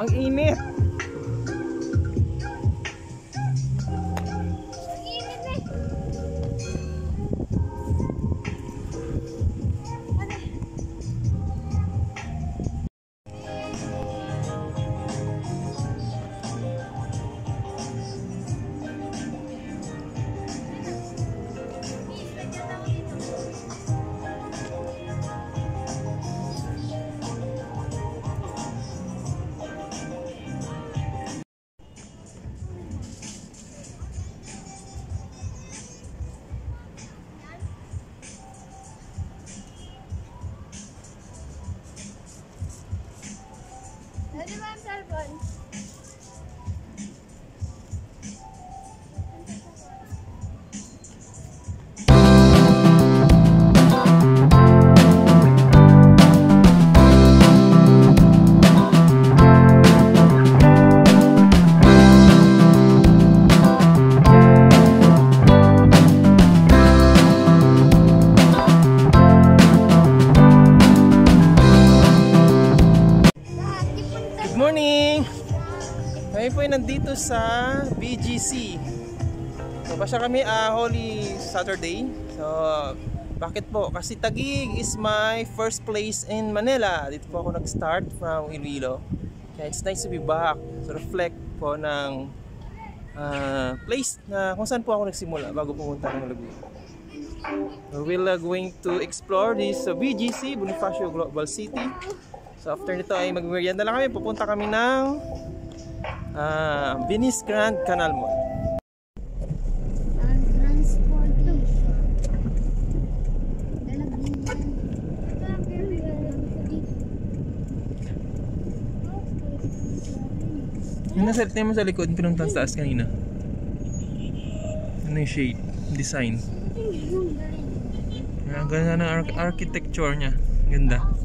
Ang init. Ano ba ang Kami po ay nandito sa BGC. So, basta kami ah, Holy Saturday. So, bakit po? Kasi Taguig is my first place in Manila. Dito po ako nag-start from Iloilo. Kaya it's nice to be back. To reflect po ng ah, place na kung saan po ako nagsimula bago pumunta ng Laguna. So, we're uh, going to explore this uh, BGC, Bonifacio Global City. So after nito ay magmerienda lang kami. Pupunta kami ng ah, Venice Grand Canal Mall. Yung nasa tingnan mo sa likod, pinuntan sa taas kanina. Ano yung shape? Design. Ang ganda ng arch- architecture niya. Ganda.